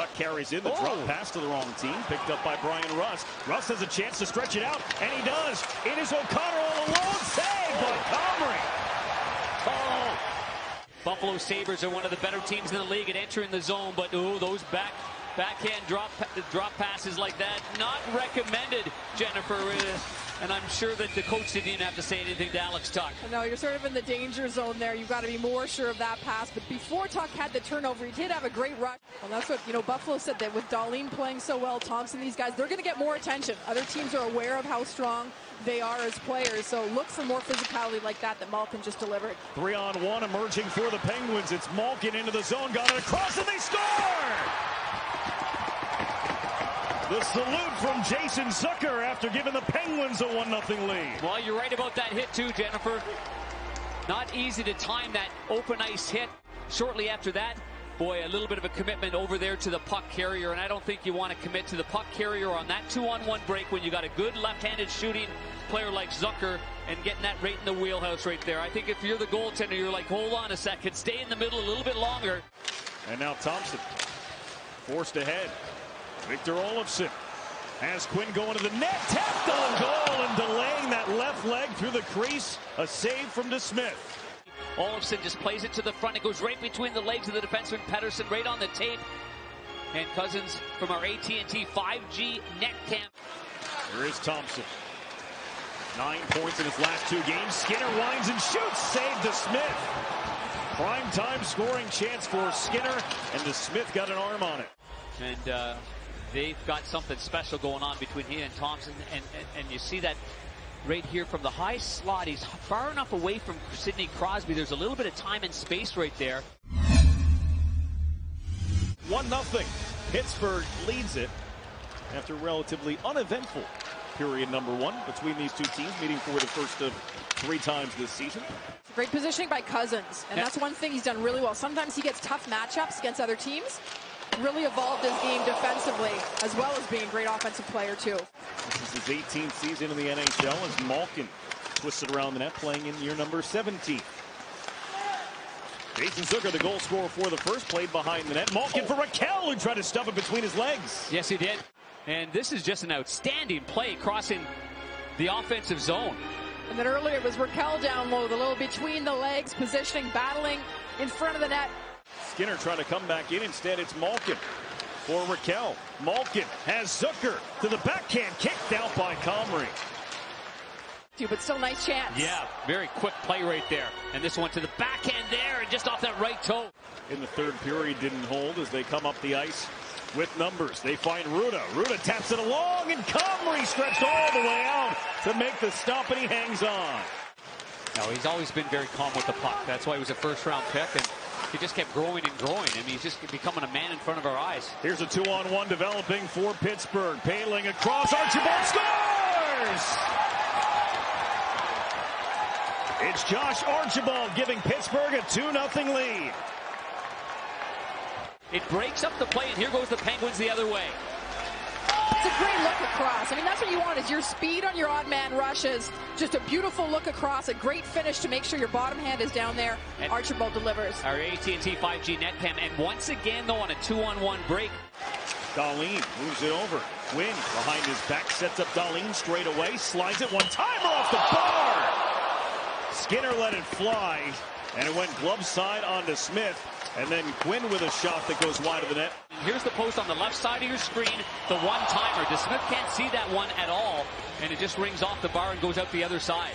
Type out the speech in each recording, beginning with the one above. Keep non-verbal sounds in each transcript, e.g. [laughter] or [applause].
Tuch carries in the drop Oh. pass to the wrong team, picked up by Bryan Rust. Rust has a chance to stretch it out, and he does. It is O'Connor all alone, saved by Comrie. Oh. Buffalo Sabres are one of the better teams in the league at entering the zone, but ooh, those back backhand drop drop passes like that not recommended, Jennifer. Uh, And I'm sure that the coach didn't even have to say anything to Alex Tuch. No, you're sort of in the danger zone there. You've got to be more sure of that pass. But before Tuch had the turnover, he did have a great rush. Well, that's what, you know, Buffalo said that with Dahlin playing so well, Thompson, these guys, they're going to get more attention. Other teams are aware of how strong they are as players. So look for more physicality like that that Malkin just delivered. Three on one emerging for the Penguins. It's Malkin into the zone, got it across, and they score! The salute from Jason Zucker after giving the Penguins a 1-0 lead. Well, you're right about that hit too, Jennifer. Not easy to time that open ice hit. Shortly after that, boy, a little bit of a commitment over there to the puck carrier, and I don't think you want to commit to the puck carrier on that two-on-one break when you got a good left-handed shooting player like Zucker and getting that right in the wheelhouse right there. I think if you're the goaltender, you're like, hold on a second, stay in the middle a little bit longer. And now Thompson forced ahead. Victor Olofsson has Quinn going to the net, tapped on goal and delaying that left leg through the crease. A save from DeSmith. Olofsson just plays it to the front. It goes right between the legs of the defenseman Pettersson, right on the tape. And Cozens from our AT&T 5G net cam. Here is Thompson. Nine points in his last two games. Skinner winds and shoots. Save DeSmith. Prime time scoring chance for Skinner, and DeSmith got an arm on it. And uh, they've got something special going on between he and Thompson. And, and, and you see that right here from the high slot. He's far enough away from Sidney Crosby. There's a little bit of time and space right there. 1 0. Pittsburgh leads it after relatively uneventful period number one between these two teams, meeting for the first of three times this season. Great positioning by Cozens. And Yeah. that's one thing he's done really well. Sometimes he gets tough matchups against other teams. Really evolved his game defensively, as well as being a great offensive player, too. This is his 18th season in the NHL as Malkin twisted around the net, playing in year number 17. Jason Zucker, the goal scorer for the first, played behind the net. Malkin for Rakell, who tried to stuff it between his legs. Yes, he did. And this is just an outstanding play crossing the offensive zone. And then earlier it was Rakell down low, the little between the legs, positioning, battling in front of the net. Skinner trying to come back in. Instead, it's Malkin for Rakell. Malkin has Zucker to the backhand, kicked out by Comrie. Too, But still nice chance. Yeah, very quick play right there. And this one to the backhand there and just off that right toe. In the third period, didn't hold as they come up the ice with numbers. They find Rutta. Rutta taps it along, and Comrie stretched all the way out to make the stop, and he hangs on. No, he's always been very calm with the puck. That's why he was a first round pick and he just kept growing and growing. I mean, he's just becoming a man in front of our eyes. Here's a two-on-one developing for Pittsburgh. Poehling across, Archibald scores! It's Josh Archibald giving Pittsburgh a 2-0 lead. It breaks up the play and here goes the Penguins the other way. It's a great look across. I mean, that's what you want is your speed on your odd man rushes. Just a beautiful look across, a great finish to make sure your bottom hand is down there. And- Archibald delivers. Our AT&T 5G net cam. And once again, though, on a two-on-one break, Dahlin moves it over. Quinn behind his back sets up Dahlin straight away, slides it one timer off the bar. Skinner let it fly, and it went glove side onto Smith. And then Quinn with a shot that goes wide of the net. Here's the post on the left side of your screen, the one-timer. DeSmith can't see that one at all, and it just rings off the bar and goes out the other side.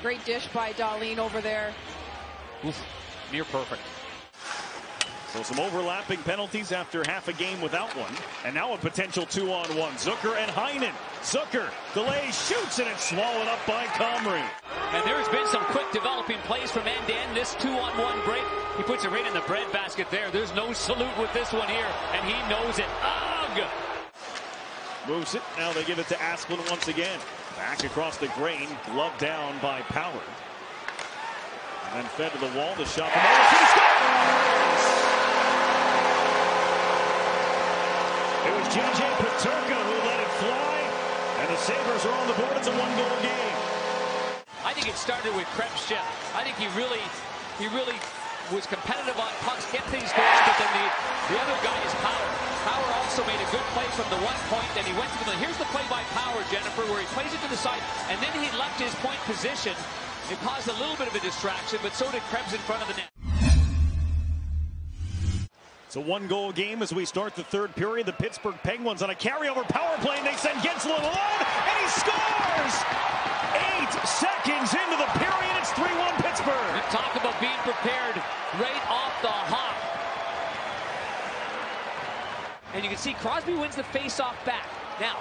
Great dish by Dahlin over there. Oof, near perfect. So some overlapping penalties after half a game without one. And now a potential two-on-one. Zucker and Heinen. Zucker delays, shoots, and it's swallowed up by Comrie. And there's been some quick developing plays from end to end. This two-on-one break, he puts it right in the breadbasket there. There's no salute with this one here, and he knows it. Ugh! Moves it. Now they give it to Asplin once again. Back across the grain. Glove down by Power. And then fed to the wall. The shot from Olsen It was JJ Peterka who let it fly. And the Sabres are on the board. It's a one-goal game. I think it started with Krebs' shift. I think he really, he really was competitive on pucks, get things going, but then the, the other guy is power. Power also made a good play from the one point, then he went to the middle. Here's the play by Power, Jennifer, where he plays it to the side, and then he left his point position. It caused a little bit of a distraction, but so did Krebs in front of the net. It's a one-goal game as we start the third period. The Pittsburgh Penguins on a carryover power play, and they send Guentzel alone, and he scores! Eight seconds into the period, it's 3-1 Pittsburgh. Talk about being prepared right off the hop. And you can see Crosby wins the face-off back. Now,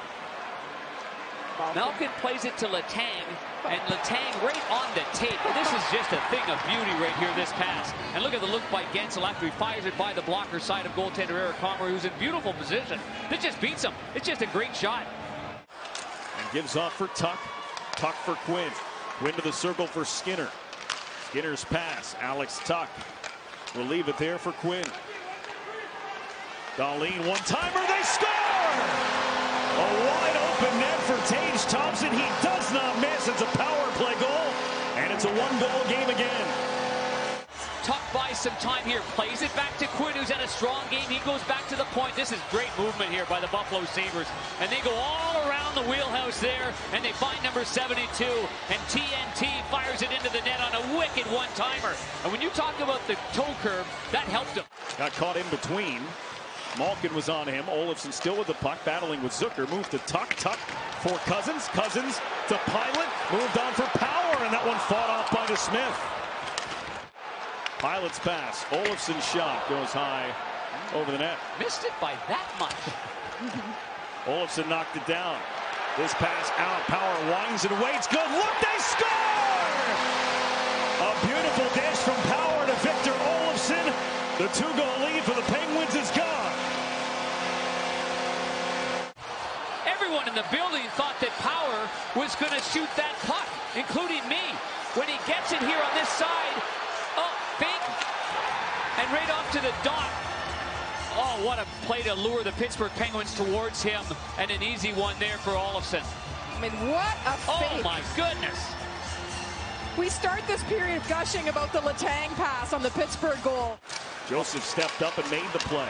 Malkin plays it to Letang, and Letang right on the tape. This is just a thing of beauty right here, this pass. And look at the look by Guentzel after he fires it by the blocker side of goaltender Eric Comrie, who's in beautiful position. This just beats him. It's just a great shot. And gives off for Tuch. Tuch for Quinn. Quinn to the circle for Skinner. Skinner's pass. Alex Tuch will leave it there for Quinn. Dahlin, one-timer, they score! A wide open net for Tage Thompson. He does not miss. It's a power play goal, and it's a one-goal game again. Tuch buys some time here, plays it back to Quinn, who's had a strong game. He goes back to the point. This is great movement here by the Buffalo Sabres. And they go all around the wheelhouse there, and they find number 72. And TNT fires it into the net on a wicked one-timer. And when you talk about the toe curve, that helped him. Got caught in between. Malkin was on him. Olofsson still with the puck, battling with Zucker. Moved to Tuch. Tuch for Cozens. Cozens to Pilot. Moved on for Power, and that one fought off by DeSmith. Pilot's pass. Olofsson's shot goes high over the net. Missed it by that much. [laughs] Olofsson knocked it down. This pass out. Power winds and waits. Good look. They score! A beautiful dish from Power to Victor Olofsson. The two-goal lead for the Penguins is gone. Everyone in the building thought that Power was going to shoot that puck, including me. When he gets it here on this side, oh, fake, and right off to the dot. Oh, what a play to lure the Pittsburgh Penguins towards him, and an easy one there for Olofsson. I mean, what a oh, fake. Oh, my goodness. We start this period gushing about the Letang pass on the Pittsburgh goal. Joseph stepped up and made the play.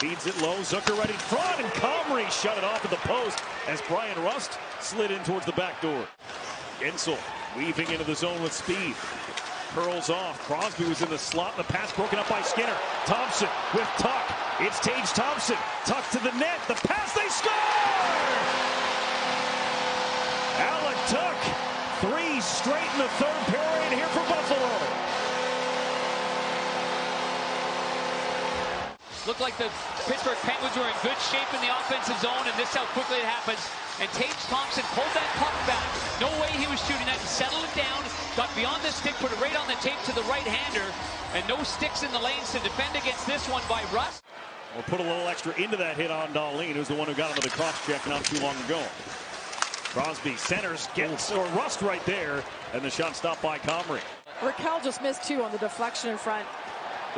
Feeds it low. Zucker right in front, and Comrie shut it off at the post as Bryan Rust slid in towards the back door. Guentzel weaving into the zone with speed. Curls off. Crosby was in the slot. The pass broken up by Skinner. Thompson with Tuch. It's Tage Thompson. Tuch to the net. The pass. They score! Alex Tuch. Three straight in the third period here for Buffalo. Looked like the Pittsburgh Penguins were in good shape in the offensive zone, and this is how quickly it happens. And Tage Thompson pulled that puck back. No way he was shooting that. He settled it down, got beyond the stick, put it right on the tape to the right-hander, and no sticks in the lanes to defend against this one by Russ. We'll put a little extra into that hit on Dahlin, who's the one who got him with the cross check not too long ago. Crosby centers, gets or Rust right there, and the shot stopped by Comrie. Rakell just missed two on the deflection in front.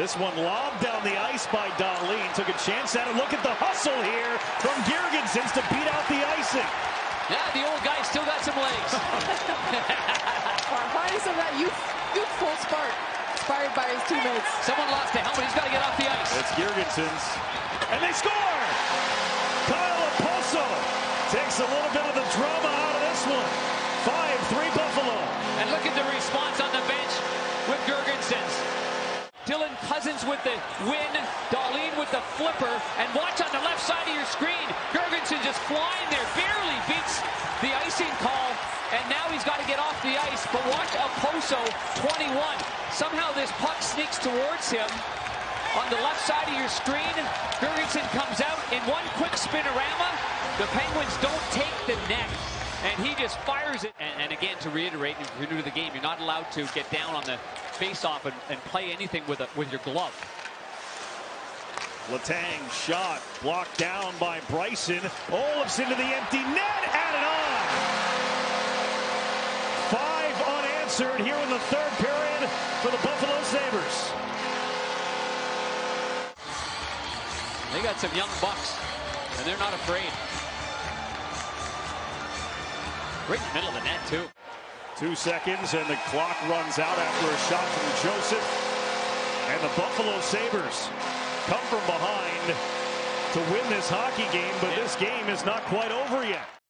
This one lobbed down the ice by Dahlin. Took a chance at it. Look at the hustle here from Girgensons to beat out the icing. Yeah, the old guy still got some legs. Finding some of that youth, youthful spark inspired by his teammates. Someone lost the helmet. He's got to get off the ice. It's Girgensons. And they score! Kyle Okposo takes a little bit of the drama out of this one. 5-3 Buffalo. And look at the response on the bench with Girgensons. Dylan Cozens with the win, Dahlin with the flipper, and watch on the left side of your screen. Girgensons just flying there, barely beats the icing call, and now he's got to get off the ice. But watch Okposo, 21. Somehow this puck sneaks towards him. On the left side of your screen, Girgensons comes out in one quick spinorama. The Penguins don't take the net. And he just fires it. And, and, again, to reiterate, if you're new to the game, you're not allowed to get down on the face-off and, and, play anything with a, with your glove. Letang shot blocked down by Bryson. Olofsson to the empty net, added on. Five unanswered here in the third period for the Buffalo Sabres. They got some young bucks, and they're not afraid. Right in the middle of the net, too. Two seconds, and the clock runs out after a shot from Joseph. And the Buffalo Sabres come from behind to win this hockey game, but this game is not quite over yet.